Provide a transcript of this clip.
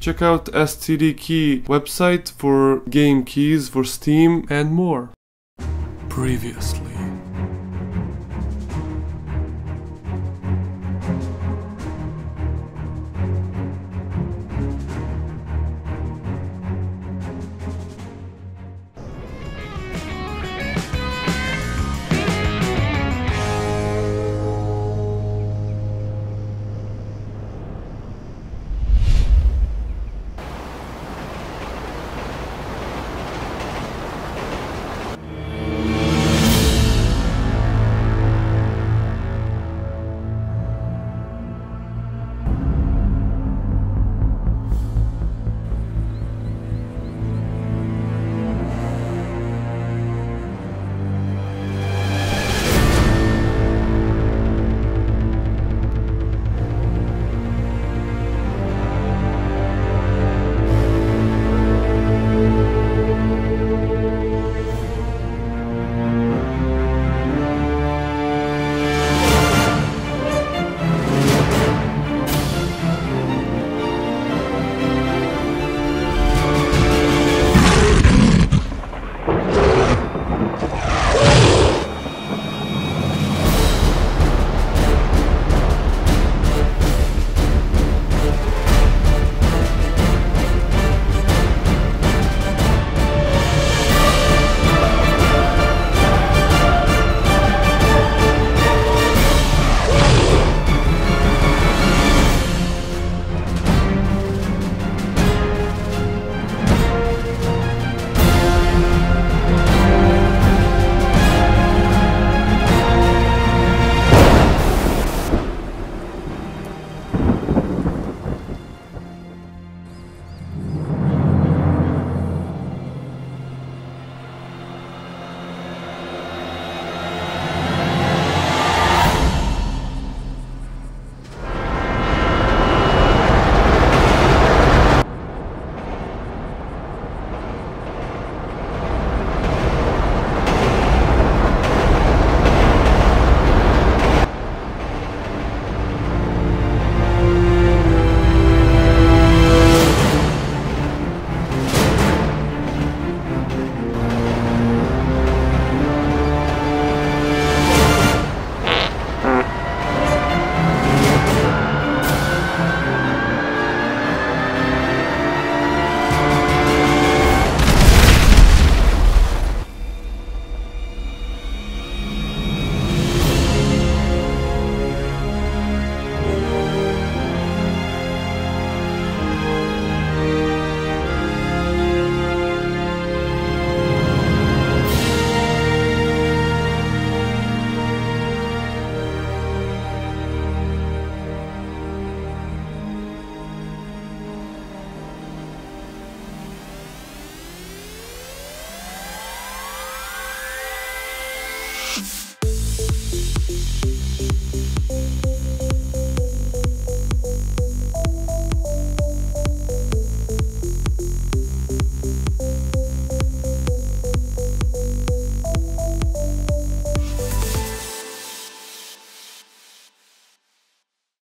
Check out STD Key website for game keys for Steam and more. Previously